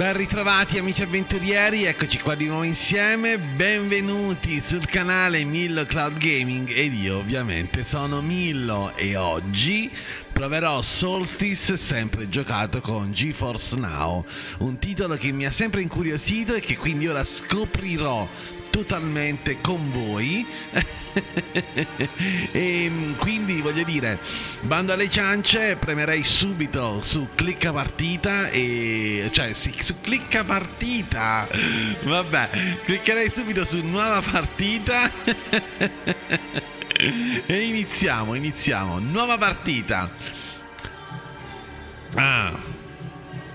Ben ritrovati amici avventurieri, eccoci qua di nuovo insieme, benvenuti sul canale Millo Cloud Gaming ed io ovviamente sono Millo e oggi proverò Solstice sempre giocato con GeForce Now, un titolo che mi ha sempre incuriosito e che quindi ora scoprirò totalmente con voi. E mm, quindi voglio dire bando alle ciance premerei subito su clicca partita e cioè sì, su clicca partita. Vabbè cliccherei subito su nuova partita. E iniziamo iniziamo. Nuova partita. Ah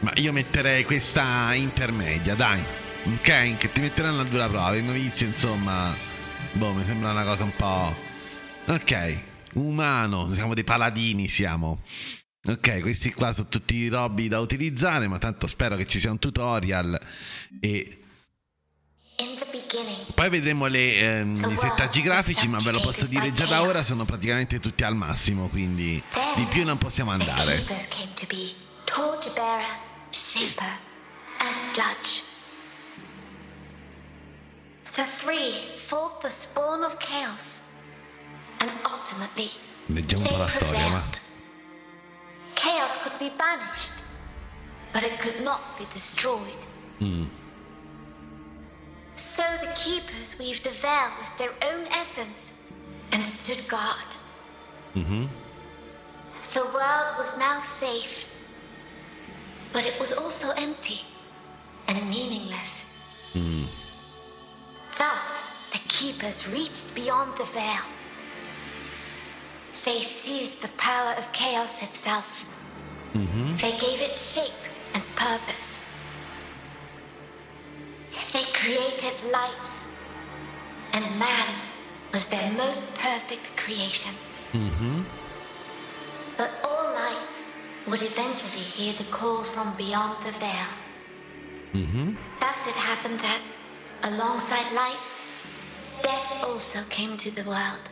ma io metterei questa intermedia dai ok? Che ti metteranno a dura prova. Il novizio, insomma, boh, mi sembra una cosa un po'. Ok, umano, siamo dei paladini, siamo. Ok, questi qua sono tutti robi da utilizzare, ma tanto spero che ci sia un tutorial e... Poi vedremo le, ehm, i settaggi grafici, ma ve lo posso dire già da ora, sono praticamente tutti al massimo, quindi di più non possiamo andare. Shaper and Judge. The three fought the spawn of chaos, and ultimately Leggiamo they la storia, ma. Chaos could be banished, but it could not be destroyed. Mm. So the keepers weaved a veil with their own essence and stood guard. Mm-hmm. The world was now safe, but it was also empty and meaningless. Mm. Thus, the Keepers reached beyond the veil. They seized the power of chaos itself. Mm-hmm. They gave it shape and purpose. They created life. And man was their most perfect creation. Mm-hmm. But all life would eventually hear the call from beyond the veil. Mm-hmm. Thus it happened that Alongside life, death also came to the world.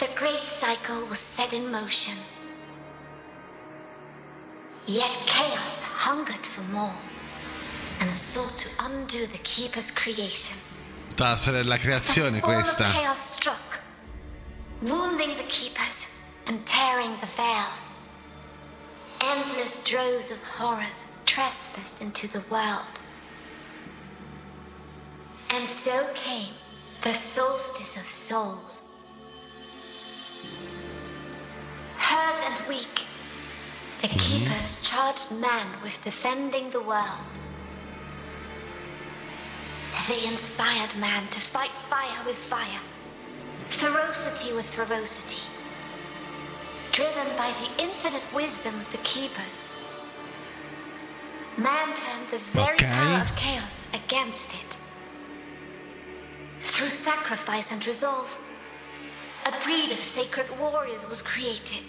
The great cycle was set in motion. Yet chaos hungered for more and sought to undo the Keeper's creation. Tutta la creazione questa. chaos struck, wounding the Keepers and tearing the veil. Endless droves of horrors trespassed into the world. And so came the solstice of souls. Hurt and weak, the mm-hmm. keepers charged man with defending the world. They inspired man to fight fire with fire, ferocity with ferocity, driven by the infinite wisdom of the keepers. Man turned the very okay. power of chaos against it. Through sacrifice and resolve, a breed of sacred warriors was created.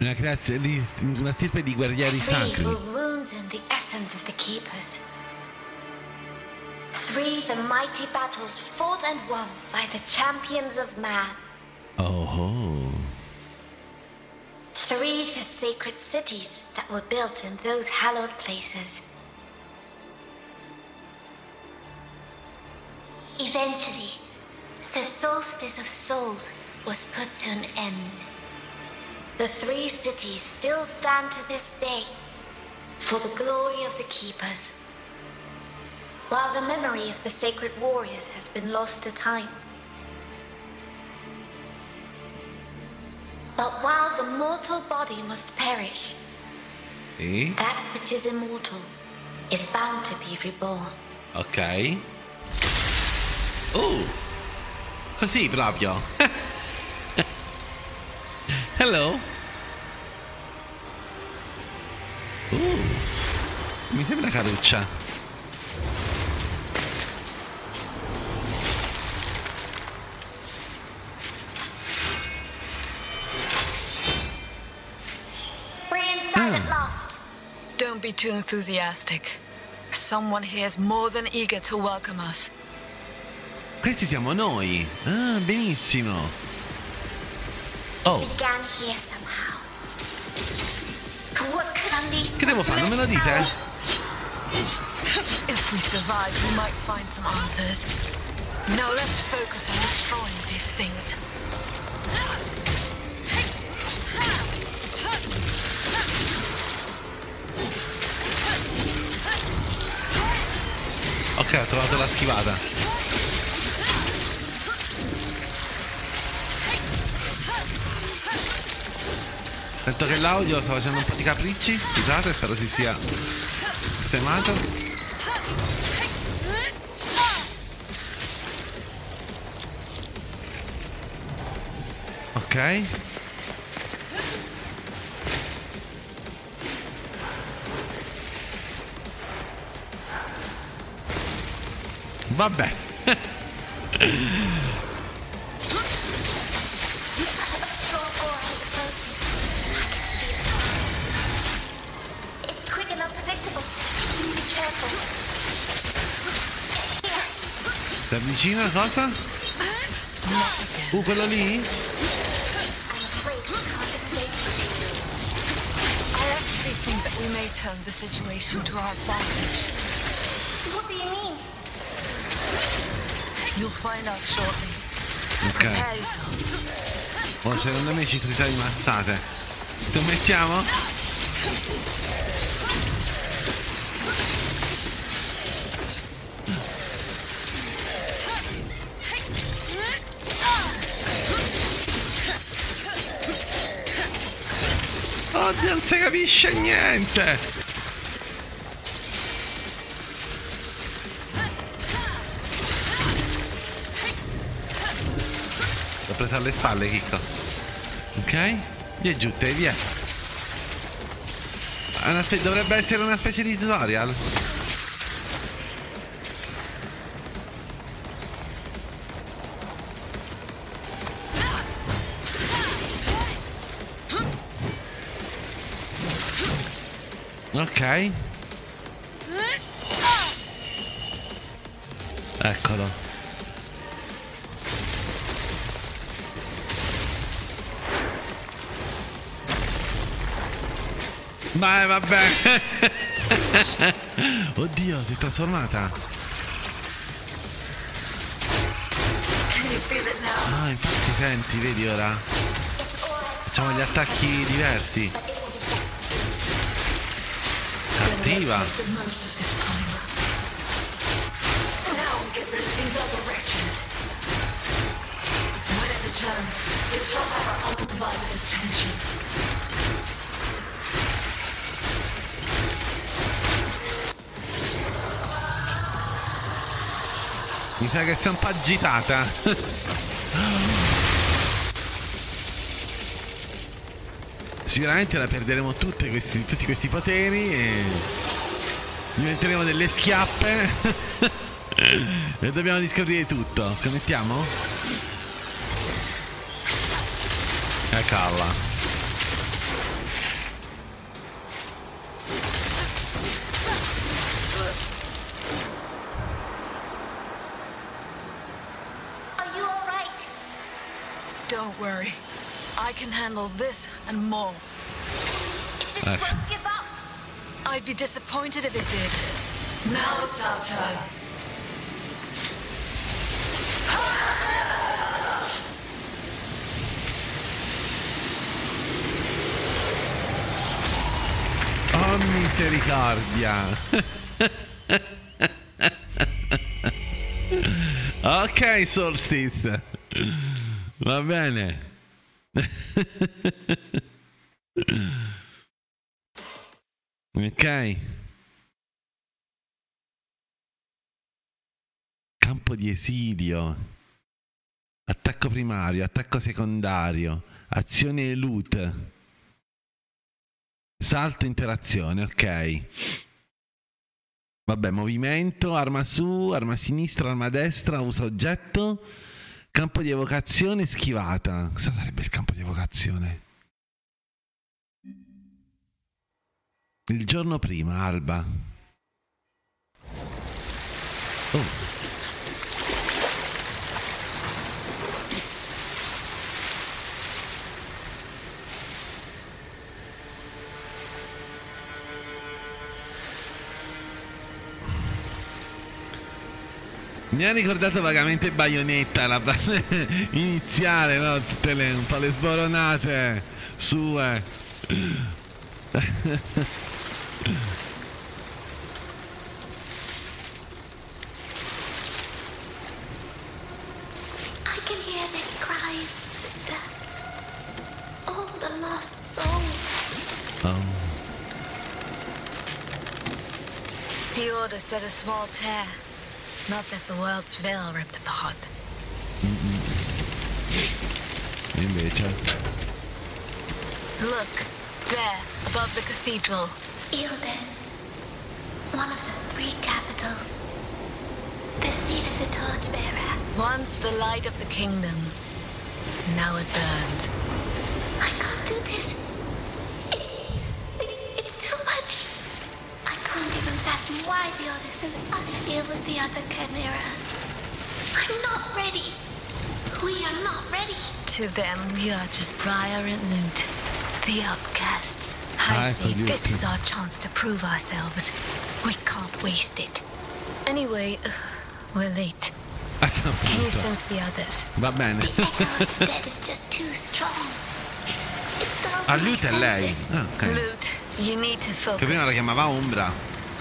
Una, creazione, una stirpe di guerrieri sacri. Three were wounds in the essence of the keepers. Three the mighty battles fought and won by the champions of man. Oh ho. Three the sacred cities that were built in those hallowed places. Eventually, the solstice of souls was put to an end. The three cities still stand to this day for the glory of the keepers, while the memory of the sacred warriors has been lost to time. But while the mortal body must perish, eh? that which is immortal is bound to be reborn. Okay. Oh! Così proprio. Hello. Uh, mi sembra caruccia. Don't be too enthusiastic. Someone here is more than eager to welcome us. Questi siamo noi. Ah, benissimo. Oh. Che devo fare? Non me lo dite? If we survive, we might find some answers. No, let's focus on destroying these things. Ok, ho trovato la schivata. Sento che l'audio sta facendo un po' di capricci. Scusate, spero si sia sistemato. Ok. Vabbè. Si avvicina cosa? Uh, quello lì? I actually think that we may turn the situation to our advantage. What do you mean? You'll find out shortly. Ok. Oh, secondo me ci sono di mazzate. Lo mettiamo? Oddio, non si capisce niente! L'ho preso alle spalle, Chicco. Ok? Via giù, te, via. Dovrebbe essere una specie di tutorial. Eccolo. Vai, vabbè. Oddio, si è trasformata. Ah, infatti senti, vedi ora? Facciamo gli attacchi diversi. Attention. Mi sa che sei un po' agitata. Sicuramente la perderemo tutte questi- tutti questi poteri e diventeremo delle schiappe e dobbiamo riscoprire tutto. Scommettiamo? Eccola. I can handle this and more. It just won't give up. I'd be disappointed if it did. Now it's our turn. Oh misericordia. ok, Solstice. Va bene. Ok. Campo di esilio. Attacco primario, attacco secondario, azione e loot. Salto interazione, ok. Vabbè, movimento, arma su, arma sinistra, arma destra, usa oggetto, campo di evocazione, schivata. Cosa sarebbe il campo di evocazione? Il giorno prima, alba. Oh. Mi ha ricordato vagamente Bayonetta, la parte iniziale, no? Tutte le, un po' le sboronate sue. Oh. The Order said a small tear. Not that the world's veil ripped apart. E invece? Look, there, above the cathedral. Ilden. One of the three capitals. The seat of the torchbearer. Once the light of the kingdom. Now it burns. I can't do this. Why the Order sent us here with the other chimeras. I'm not ready. We are not ready. To them, we are just Briar and Loot, the outcasts. I Ah, say this is our chance to prove ourselves. We can't waste it. Anyway, we're late. Ah, can't Can you appunto. sense the others? Va bene. The echo of the dead is just too strong. It dulls Ah, è lei. senses. Ah, ok. Loot, you need to Che prima la focus. chiamava Ombra.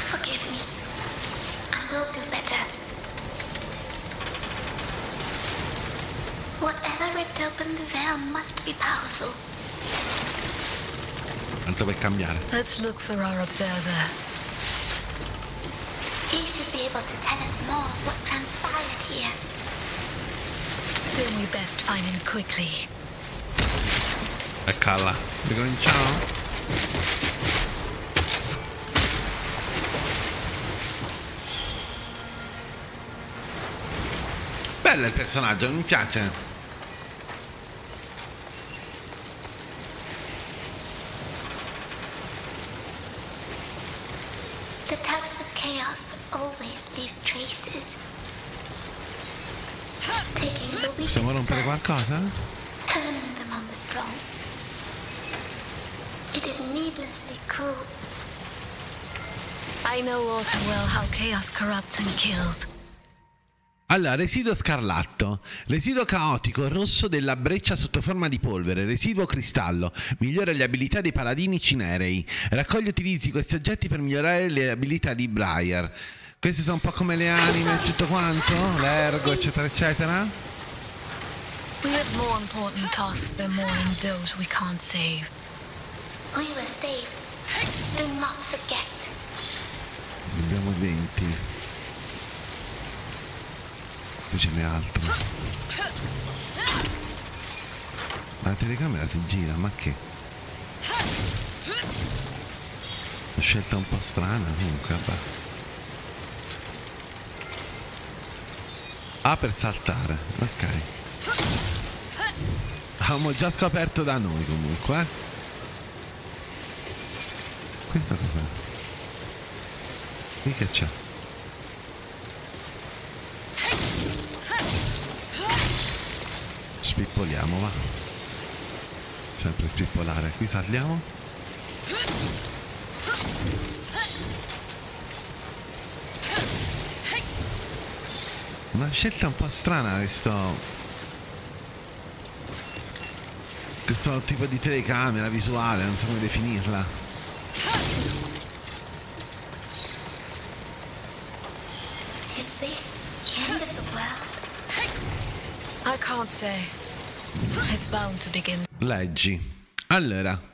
Forgive me. I will do better. Whatever ripped open the veil must be powerful. Tanto per cambiare. Let's look for our observer. He should be able to tell us more of what transpired here. Then we best find him quickly. Eccola. Ricominciamo? Bello il personaggio, mi piace. The touch of chaos always leaves traces. Taking the weak Possiamo rompere qualcosa? turning them on the strong. It is needlessly cruel. I know all too well how chaos corrupts and kills. Allora, residuo scarlatto, residuo caotico rosso della breccia sotto forma di polvere, residuo cristallo, migliora le abilità dei paladini cinerei, raccoglie e utilizzi questi oggetti per migliorare le abilità di Briar. Queste sono un po' come le anime e tutto quanto, l'ergo, eccetera, eccetera. We have more important tasks than mourning those we can't save. We were saved. Do not forget. Abbiamo 20. Qui ce n'è altro. La telecamera si gira, ma che? Una scelta un po' strana comunque, vabbè. Ah, per saltare, ok. Avevamo già scoperto da noi comunque, eh. Questo cos'è? Qui che c'è? Spippoliamo, va. Sempre spippolare. Qui saliamo. Una scelta un po' strana questo. Questo tipo di telecamera visuale, non so come definirla. Is this the end of the world? I can't say. Leggi. Allora.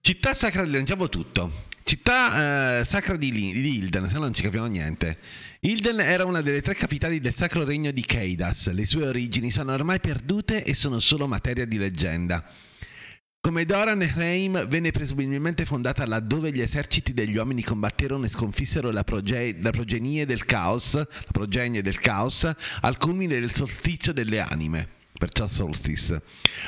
Città sacra Leggiamo tutto. Città eh, sacra di, di Ilden, se no non ci capiamo niente. Ilden era una delle tre capitali del sacro regno di Keidas. Le sue origini sono ormai perdute e sono solo materia di leggenda. Come Doran e Reim venne presumibilmente fondata laddove gli eserciti degli uomini combatterono e sconfissero la, proge- la progenie del caos, la progenie del caos, al culmine del solstizio delle anime. Perciò Solstice.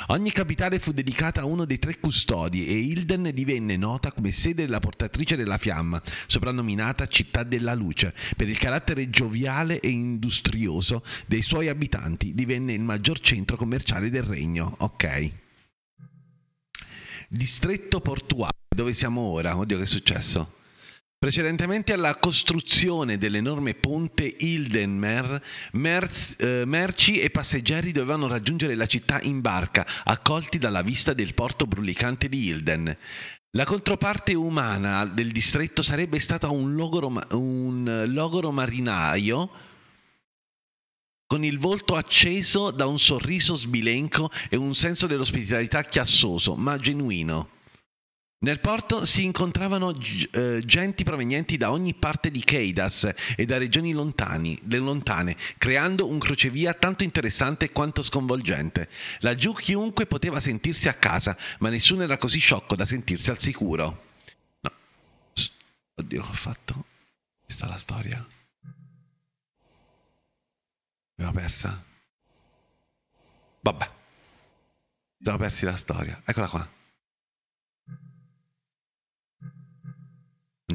Ogni capitale fu dedicata a uno dei tre custodi e Ilden divenne nota come sede della portatrice della fiamma, soprannominata Città della Luce, per il carattere gioviale e industrioso dei suoi abitanti. Divenne il maggior centro commerciale del regno. Ok. Distretto portuale, dove siamo ora? Oddio, che è successo? Precedentemente alla costruzione dell'enorme ponte Hildenmer, merz- eh, merci e passeggeri dovevano raggiungere la città in barca, accolti dalla vista del porto brulicante di Hilden. La controparte umana del distretto sarebbe stata un logoro, un logoro marinaio con il volto acceso da un sorriso sbilenco e un senso dell'ospitalità chiassoso, ma genuino. Nel porto si incontravano eh, genti provenienti da ogni parte di Keidas e da regioni lontani, lontane, creando un crocevia tanto interessante quanto sconvolgente. Laggiù chiunque poteva sentirsi a casa, ma nessuno era così sciocco da sentirsi al sicuro. No. Oddio, ho fatto? Questa è la storia. L'abbiamo persa? Vabbè. Siamo persi la storia. Eccola qua.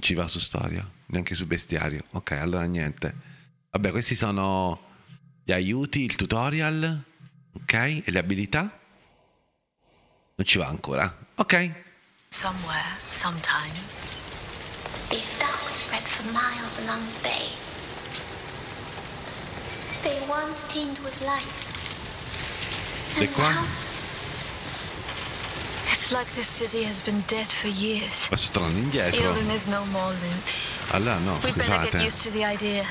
Ci va su storia, neanche su bestiario. Ok, allora niente. Vabbè, questi sono gli aiuti, il tutorial, ok? E le abilità? Non ci va ancora. Ok. Somewhere, sometime, These docks spread for miles along the bay. They once teemed with life. E And qua? now, it's like this city has been dead for years. Questo tornano indietro. Even there's no more loot. Allora no, We better get scusate. used to the idea.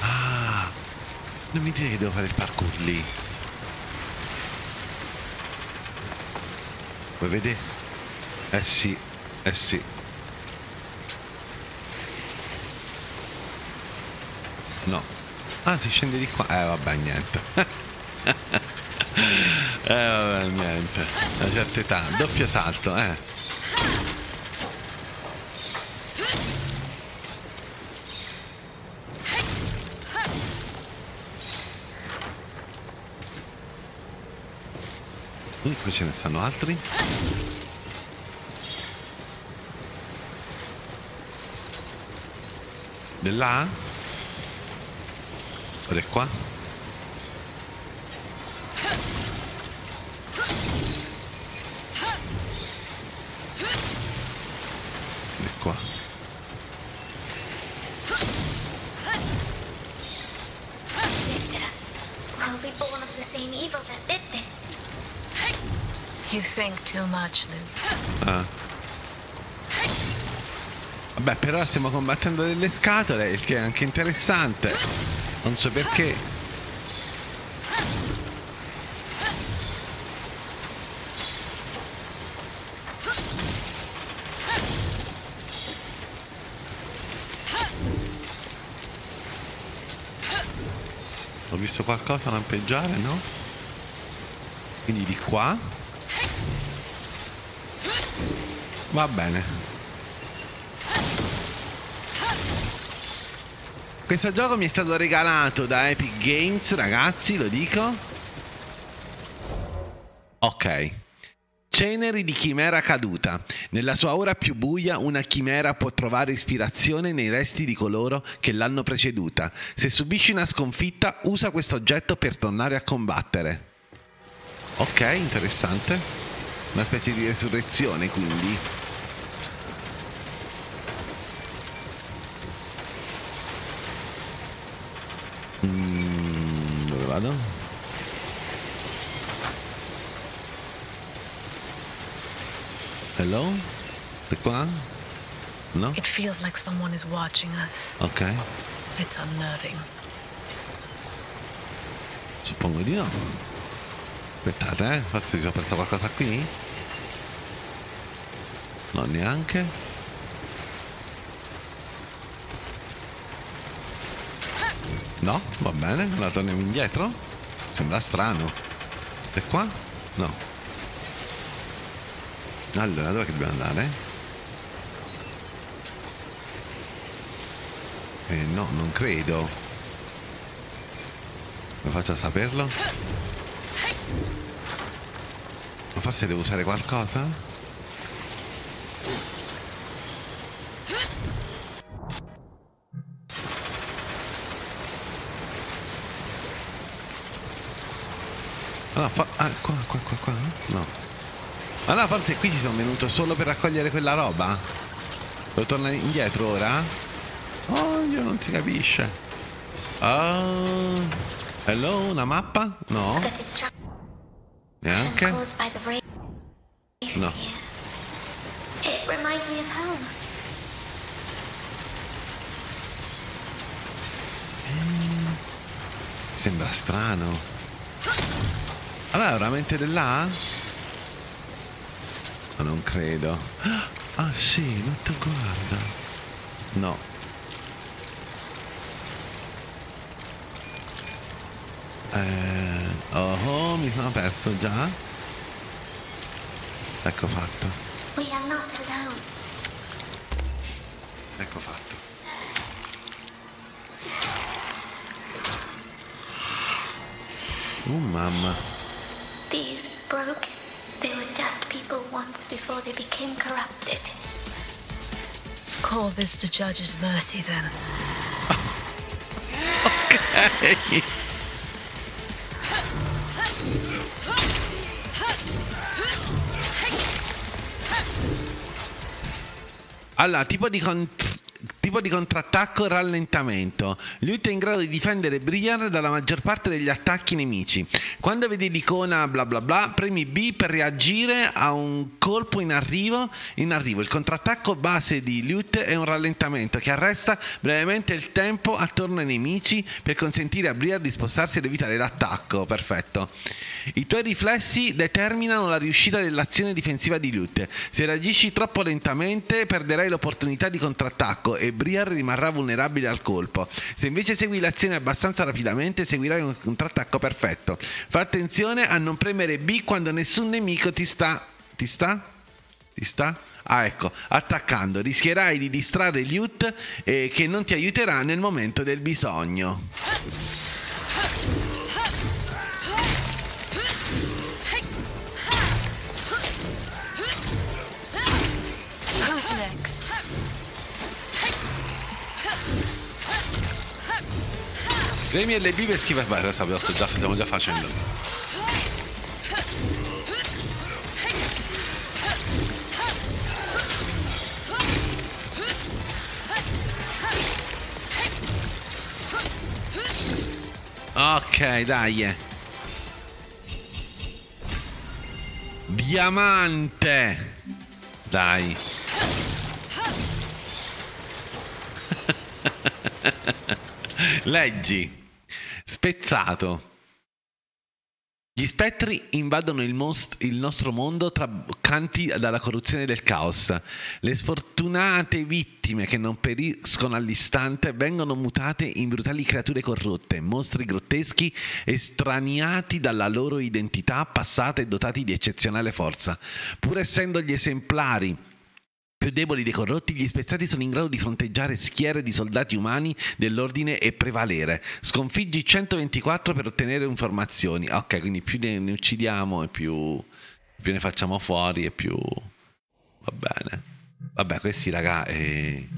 Ah, non mi dire che devo fare il parkour lì. Vuoi vedere? Eh sì, eh sì. No. Ah, si scende di qua. Eh vabbè, niente. eh vabbè, niente. Una certa età. Doppio salto, eh. Uh, qui ce ne stanno altri. Là? O di qua? Di qua. sister, are we born of the same evil that did this? You think too much, Luke. Ah. Vabbè, però stiamo combattendo delle scatole, il che è anche interessante. Non so perché. Qualcosa lampeggiare, no? Quindi di qua. Va bene. Questo gioco mi è stato regalato da Epic Games, ragazzi, lo dico. Ok. Ceneri di chimera caduta. Nella sua ora più buia, una chimera può trovare ispirazione nei resti di coloro che l'hanno preceduta. Se subisci una sconfitta, usa questo oggetto per tornare a combattere. Ok, interessante. Una specie di resurrezione, quindi. Mm, dove vado? Hello? Di qua? No? It feels like someone is watching us. Ok, It's unnerving. suppongo di no. Aspettate, eh, forse mi sono perso qualcosa qui? No, neanche. No, va bene, la torniamo indietro. Sembra strano. E qua? No. Allora, dove dobbiamo andare? Eh no, non credo. Come faccio a saperlo? Ma forse devo usare qualcosa? Allora, fa- ah, qua, qua, qua, qua? No. Allora forse qui ci sono venuto solo per raccogliere quella roba? Devo tornare indietro ora? Oh, io non si capisce. Oh. Hello, una mappa? No, neanche. No. home. Sembra strano. Allora, veramente là? Ma non credo. Ah sì, ma tu guarda. No. Eh, oh, oh, mi sono perso già. Ecco fatto. We are not alone. Ecco fatto. Uh, mamma. These broken. They just people once before they became corrupted. Call this the judge's mercy then. Allora, tipo di, cont- tipo di contrattacco rallentamento. Lute è in grado di difendere Briar dalla maggior parte degli attacchi nemici. Quando vedi l'icona bla bla bla, premi B per reagire a un colpo in arrivo. In arrivo. Il contrattacco base di Lute è un rallentamento che arresta brevemente il tempo attorno ai nemici per consentire a Briar di spostarsi ed evitare l'attacco. Perfetto. I tuoi riflessi determinano la riuscita dell'azione difensiva di Lute. Se reagisci troppo lentamente, perderai l'opportunità di contrattacco e Briar rimarrà vulnerabile al colpo. Se invece segui l'azione abbastanza rapidamente, seguirai un contrattacco perfetto. Fa attenzione a non premere B quando nessun nemico ti sta. Ti sta? Ti sta? Ah, ecco, attaccando rischierai di distrarre Liut eh, che non ti aiuterà nel momento del bisogno. Premi e le B per schivare. Beh, lo sapevo, già, stiamo già facendo. Ok, dai. Diamante. Dai. Leggi. Spezzato. Gli spettri invadono il, most- il nostro mondo traboccanti dalla corruzione del caos. Le sfortunate vittime che non periscono all'istante vengono mutate in brutali creature corrotte, mostri grotteschi estraniati dalla loro identità passata e dotati di eccezionale forza. Pur essendo gli esemplari più deboli dei corrotti, gli spezzati sono in grado di fronteggiare schiere di soldati umani dell'ordine e prevalere. Sconfiggi 124 per ottenere informazioni. Ok, quindi più ne, ne uccidiamo e più, più ne facciamo fuori e più... Va bene. Vabbè, questi raga... eh,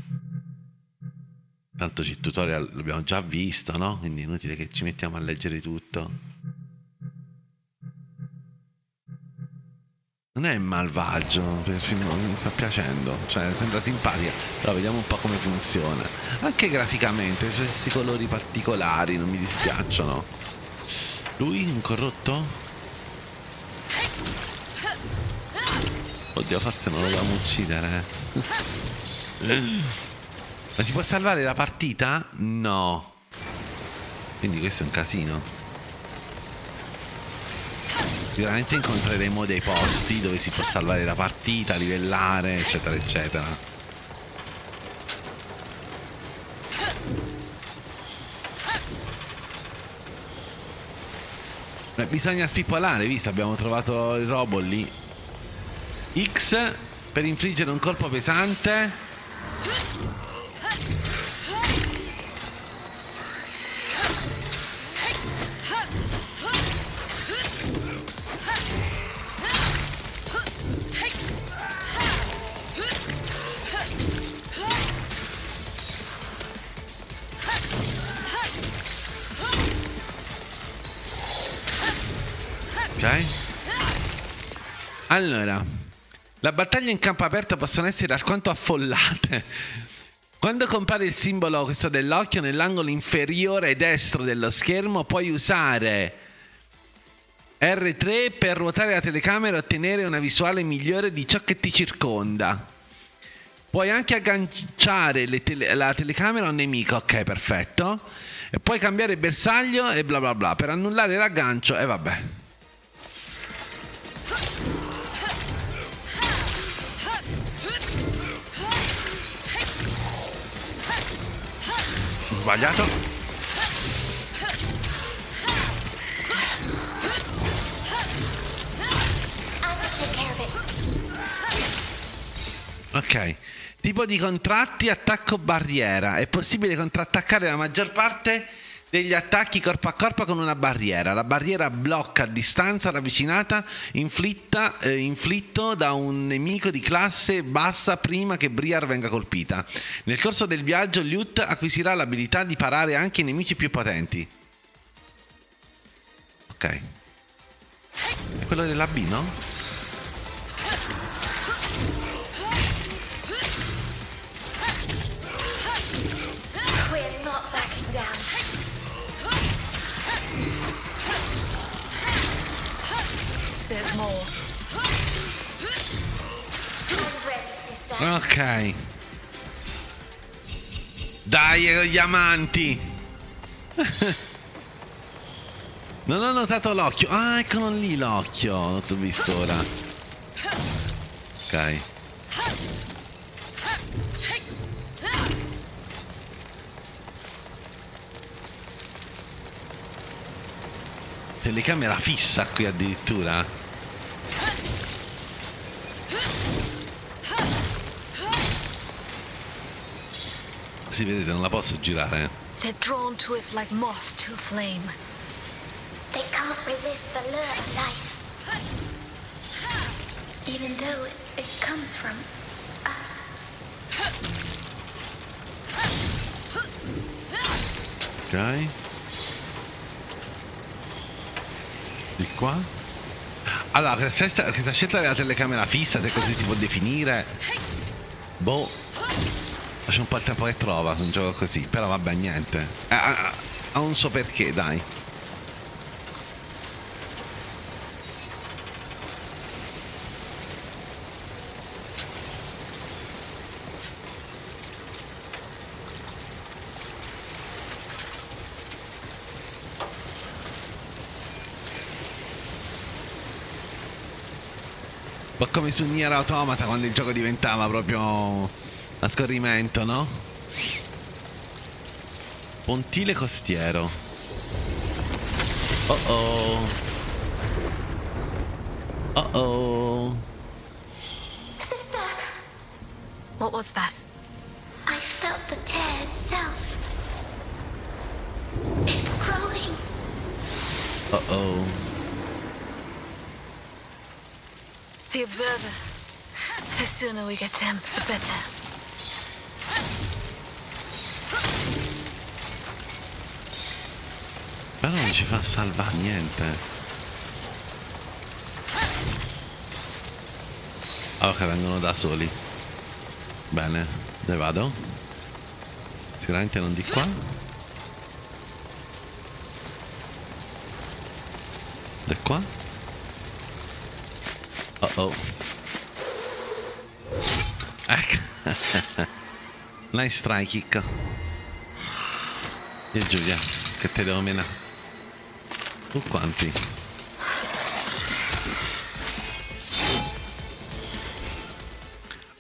Tanto il tutorial l'abbiamo già visto, no? Quindi è inutile che ci mettiamo a leggere tutto. Non è malvagio, mi sta piacendo, cioè sembra simpatica, però vediamo un po' come funziona. Anche graficamente, questi colori particolari, non mi dispiacciono. Lui, un corrotto? Oddio, forse non lo dobbiamo uccidere. Ma si può salvare la partita? No. Quindi questo è un casino. Sicuramente incontreremo dei posti dove si può salvare la partita, livellare, eccetera, eccetera. Beh, bisogna spippolare, visto, abbiamo trovato il robot lì. X per infliggere un colpo pesante. Allora, La battaglia in campo aperto possono essere alquanto affollate. Quando compare il simbolo questo dell'occhio nell'angolo inferiore destro dello schermo, puoi usare R3 per ruotare la telecamera e ottenere una visuale migliore di ciò che ti circonda. Puoi anche agganciare le tele- la telecamera a un nemico, ok, perfetto. E puoi cambiare bersaglio e bla bla bla. Per annullare l'aggancio, e vabbè. Sbagliato. Ok. Tipo di contratti attacco barriera. È possibile contrattaccare la maggior parte degli attacchi corpo a corpo con una barriera. La barriera blocca a distanza ravvicinata inflitta, eh, inflitto da un nemico di classe bassa prima che Briar venga colpita. Nel corso del viaggio Lut acquisirà l'abilità di parare anche i nemici più potenti. Ok. È quello della no? There's more. Ok. Dai, gli amanti. Non ho notato l'occhio. Ah, eccolo lì l'occhio. Non t'ho visto ora. Ok. Telecamera fissa qui addirittura. Si vedete, non la posso girare. They're drawn to us like moths to a flame. They can't resist the lure of life. Even though it, it comes from us. Ok. Di qua. Allora, questa scelta, questa scelta della telecamera fissa, se così si può definire. Boh. Lascia un po' il tempo che trova un gioco così. Però vabbè, niente. Eh, Ha, ha un suo perché, dai. Po' come su Nier Automata quando il gioco diventava proprio a scorrimento, no? Pontile costiero. Oh oh. Oh oh. Sister, What was that? I felt the tear itself. It's growing. Oh oh. The observer. The sooner we get to him, the better. Ci fa salvare niente. Ah, ok, vengono da soli. Bene, dove vado? Sicuramente non di qua. Da qua? Oh oh. Ecco. nice try, kick. E Giulia, che te devo menare. Tu quanti?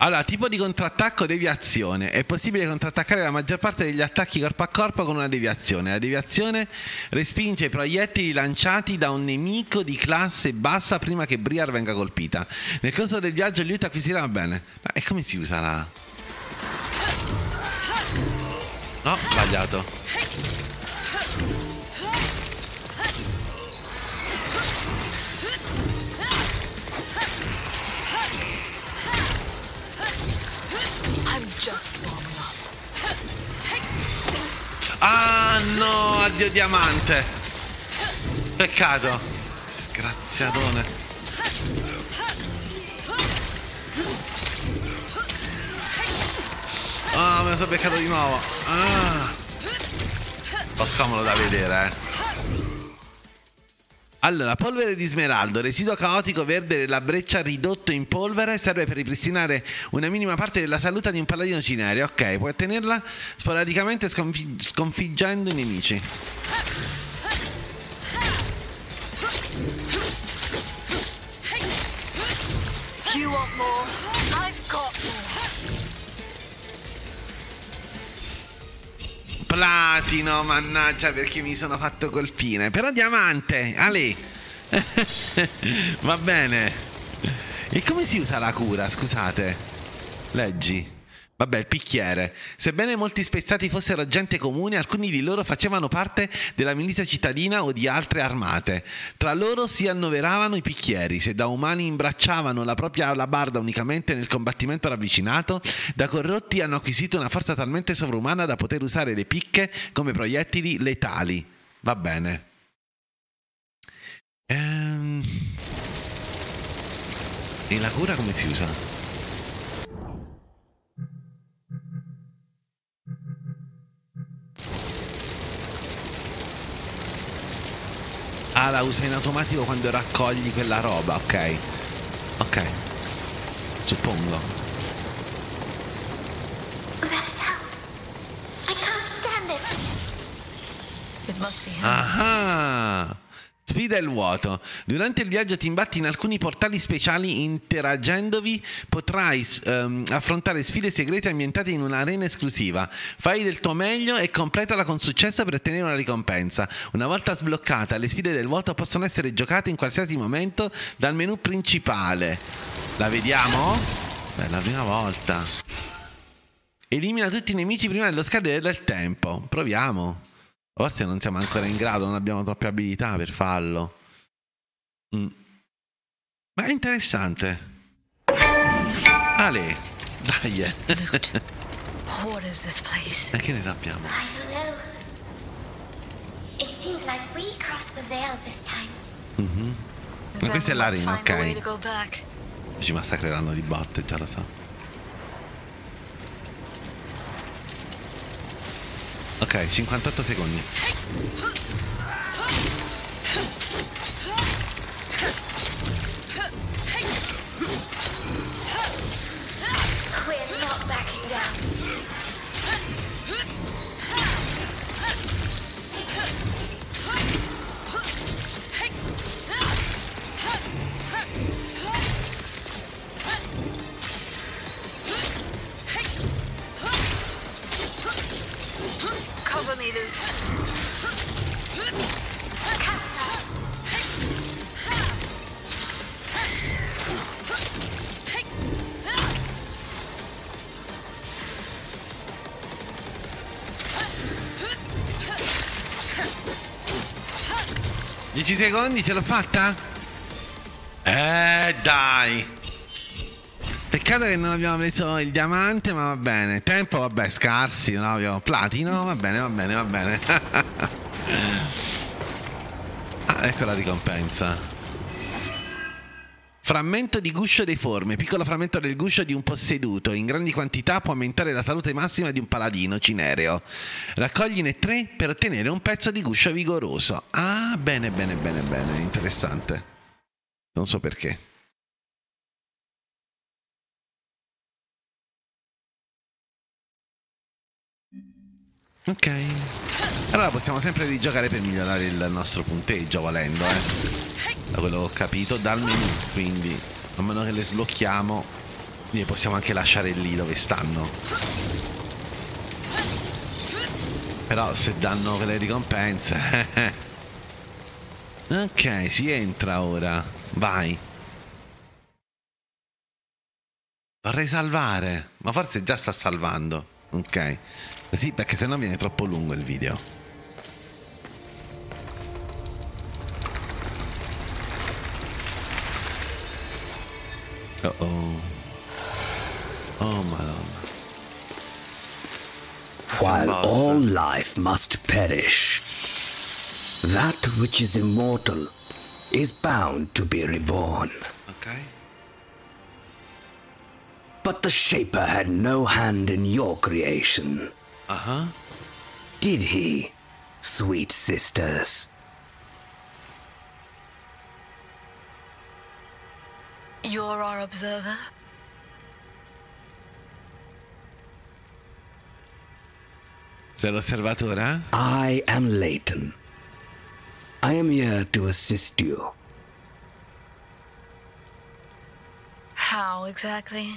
Allora, tipo di contrattacco deviazione. È possibile contrattaccare la maggior parte degli attacchi corpo a corpo con una deviazione. La deviazione respinge i proiettili lanciati da un nemico di classe bassa prima che Briar venga colpita. Nel corso del viaggio Liut acquisirà bene. Ma e come si usa la... No, sbagliato. Ah no, addio diamante. Peccato. Disgraziatone. Ah, me lo sono beccato di nuovo. Ah. Lo scomodo da vedere, eh. Allora, polvere di smeraldo, residuo caotico verde della breccia ridotto in polvere, serve per ripristinare una minima parte della salute di un paladino cinerio. Ok, puoi ottenerla sporadicamente sconfi- sconfiggendo i nemici. Platino, mannaggia perché mi sono fatto colpire. Però diamante, Ale. Va bene. E come si usa la cura, scusate? Leggi. Vabbè, il picchiere. Sebbene molti spezzati fossero gente comune, alcuni di loro facevano parte della milizia cittadina o di altre armate. Tra loro si annoveravano i picchieri. Se da umani imbracciavano la propria alabarda unicamente nel combattimento ravvicinato, da corrotti hanno acquisito una forza talmente sovrumana da poter usare le picche come proiettili letali. Va bene. Ehm... E la cura come si usa? Ah, la usa in automatico quando raccogli quella roba, ok. Ok. Suppongo. That sound. I can't stand it. It must be him. Ah! Sfida il vuoto. Durante il viaggio ti imbatti in alcuni portali speciali interagendovi potrai ehm, affrontare sfide segrete ambientate in un'arena esclusiva. Fai del tuo meglio e completala con successo per ottenere una ricompensa. Una volta sbloccata, le sfide del vuoto possono essere giocate in qualsiasi momento dal menu principale. La vediamo? Beh, la prima volta. Elimina tutti i nemici prima dello scadere del tempo. Proviamo. Forse non siamo ancora in grado, non abbiamo troppe abilità per farlo. Mm. Ma è interessante. Ale, dai. Loot. What is this place? E che ne sappiamo? I don't know. It seems like we crossed the veil this time. Ma questa è l'arena, ok. Ci massacreranno di botte, già lo so. Ok, 58 secondi. We're not backing down. 10 secondi, ce l'ho fatta? Eh, dai. Peccato che non abbiamo preso il diamante, ma va bene. Tempo, vabbè, scarsi, no? Abbiamo platino, va bene, va bene, va bene. ah, ecco la ricompensa. Frammento di guscio deforme, piccolo frammento del guscio di un posseduto, in grandi quantità può aumentare la salute massima di un paladino cinereo. Raccogline tre per ottenere un pezzo di guscio vigoroso. Ah, bene, bene, bene, bene, interessante. Non so perché. Ok. Allora possiamo sempre rigiocare per migliorare il nostro punteggio volendo, eh. Da quello che ho capito dal menu, quindi a meno che le sblocchiamo, li possiamo anche lasciare lì dove stanno. Però se danno quelle ricompense. ok, si entra ora. Vai. Vorrei salvare, ma forse già sta salvando. Ok. Così perché sennò viene troppo lungo il video. Oh oh. Oh madonna. Questo è un While all life must perish, that which is immortal is bound to be reborn. Ok. But the Shaper had no hand in your creation. Uh huh. Did he, sweet sisters? You're our observer? Sei l'osservatore? I am Leighton. I am here to assist you. How exactly?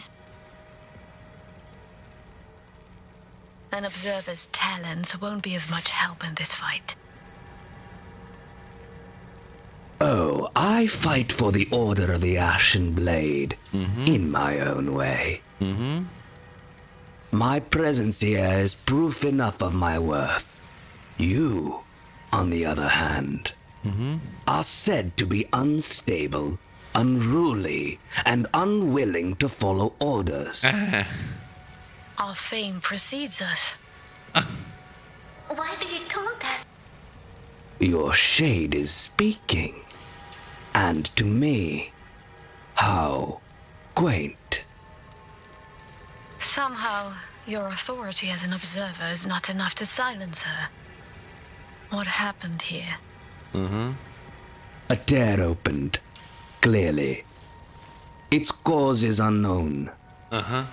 An observer's talents won't be of much help in this fight. Oh, I fight for the Order of the Ashen Blade mm-hmm. in my own way. Mm-hmm. My presence here is proof enough of my worth. You, on the other hand, mm-hmm. are said to be unstable, unruly, and unwilling to follow orders. Our fame precedes us. Why do you taunt us? Your shade is speaking. And to me, how quaint. Somehow, your authority as an observer is not enough to silence her. What happened here? A tear opened, clearly. Its cause is unknown. Ah.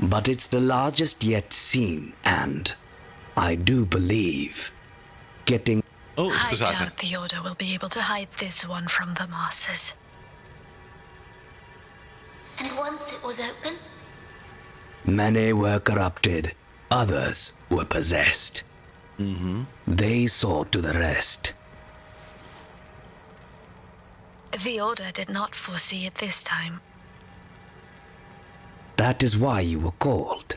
But it's the largest yet seen, and I do believe getting Oh, I scusate. doubt the Order will be able to hide this one from the masses. And once it was open, many were corrupted, others were possessed. Mm-hmm. They saw to the rest. The Order did not foresee it this time. That is why you were called.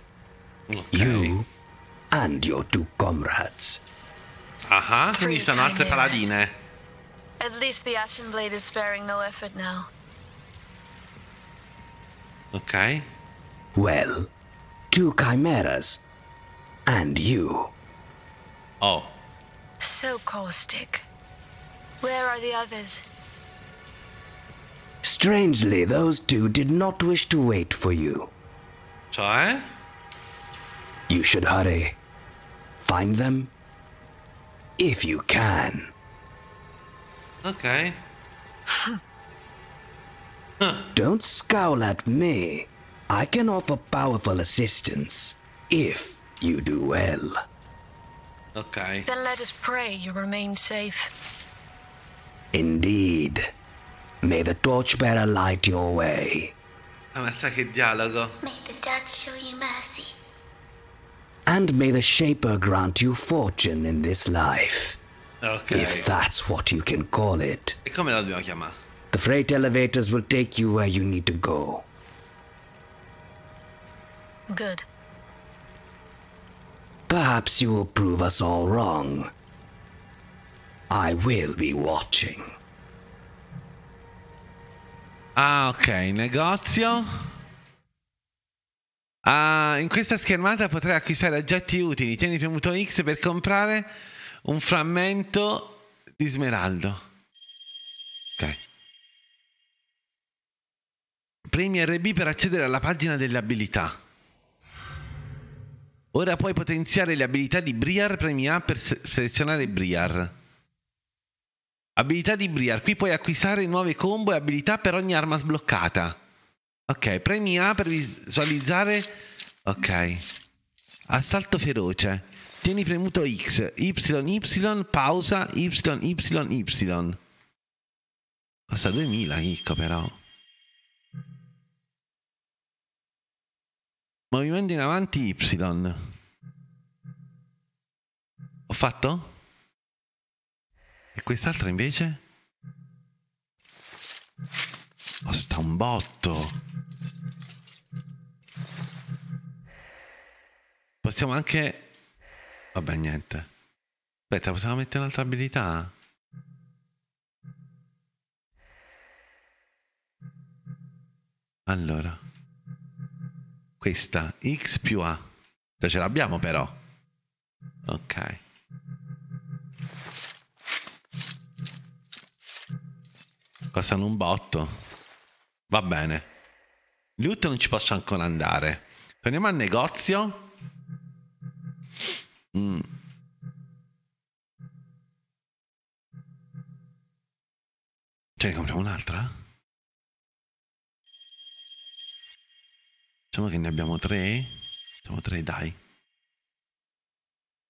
Ok. You and your two comrades. Ah ah, quindi sono altre paladine. At least the Ashen Blade is sparing no effort now. Ok. Well, two chimeras. And you. Oh. So caustic. Where are the others? Strangely, those two did not wish to wait for you. Cioè? You should hurry. Find them? If you can. Ok. Huh. Don't scowl at me. I can offer powerful assistance if you do well. Ok. Then let us pray you remain safe. Indeed. May the torchbearer light your way. Ma che dialogo? may the judge show you mercy. And may the Shaper grant you fortune in this life. Ok. If that's what you can call it. E come la dobbiamo chiamare? The freight elevators will take you where you need to go. Good. Perhaps you will prove us all wrong. I will be watching. Ah, ok, negozio. Ah, in questa schermata potrai acquistare oggetti utili. Tieni premuto X per comprare un frammento di smeraldo. Ok. Premi RB per accedere alla pagina delle abilità. Ora puoi potenziare le abilità di Briar, premi A per se- selezionare Briar. Abilità di Briar. Qui puoi acquistare nuove combo e abilità per ogni arma sbloccata. Ok, premi A per visualizzare. Ok. Assalto feroce. Tieni premuto X, YY, pausa, YYY. Costa 2000, Icco però. Movimento in avanti Y. Ho fatto? E quest'altra invece? Costa un botto. Possiamo anche... Vabbè, niente. Aspetta, possiamo mettere un'altra abilità? Allora. Questa, X più A. Cioè, ce l'abbiamo però. Ok. Costano un botto. Va bene. Loot non ci posso ancora andare. Torniamo al negozio. Mm. Ce ne compriamo un'altra? Diciamo che ne abbiamo tre. Facciamo tre, dai.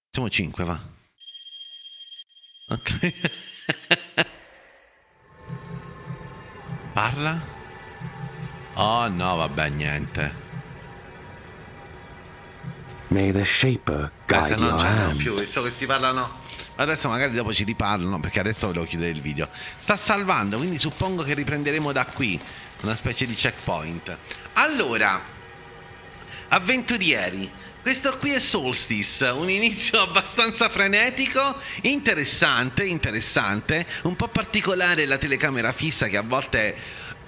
Facciamo cinque, va. Ok. Parla? Oh no, vabbè, niente. May the Shaper guide non your hand. più, visto che si parlano. Adesso magari dopo ci riparlano, perché adesso volevo chiudere il video. Sta salvando, quindi suppongo che riprenderemo da qui. Una specie di checkpoint. Allora, avventurieri. Questo qui è Solstice, un inizio abbastanza frenetico, interessante, interessante, un po' particolare la telecamera fissa che a volte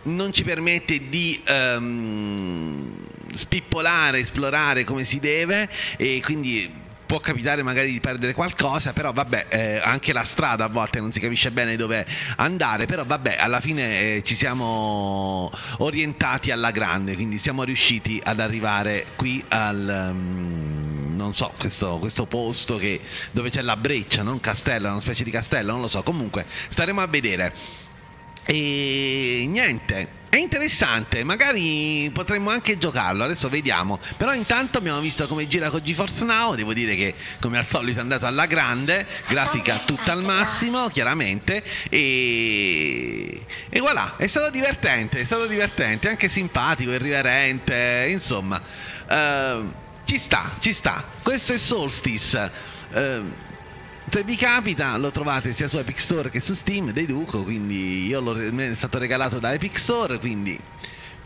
non ci permette di ehm, spippolare, esplorare come si deve e quindi può capitare magari di perdere qualcosa, però vabbè, eh, anche la strada a volte non si capisce bene dove andare, però vabbè, alla fine eh, ci siamo orientati alla grande, quindi siamo riusciti ad arrivare qui al... mm, non so, questo, questo posto che, dove c'è la breccia, non castello, una specie di castello, non lo so, comunque staremo a vedere. E niente. È interessante, magari potremmo anche giocarlo, adesso vediamo. Però intanto abbiamo visto come gira con GeForce Now, devo dire che come al solito è andato alla grande, grafica tutta al massimo, chiaramente, e, e voilà, è stato divertente, è stato divertente, anche simpatico, irriverente, insomma, eh, ci sta, ci sta. Questo è Solstice. Eh, se vi capita lo trovate sia su Epic Store che su Steam deduco quindi io l'ho, me è stato regalato da Epic Store quindi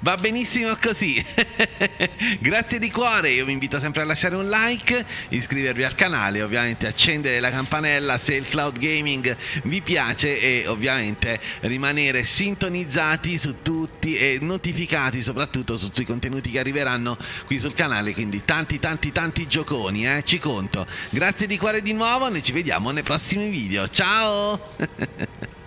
va benissimo così. Grazie di cuore. Io vi invito sempre a lasciare un like iscrivervi al canale ovviamente accendere la campanella se il cloud gaming vi piace e ovviamente rimanere sintonizzati su tutti e notificati soprattutto su tutti i contenuti che arriveranno qui sul canale. Quindi tanti tanti tanti gioconi eh, ci conto. Grazie di cuore di nuovo. Noi ci vediamo nei prossimi video. Ciao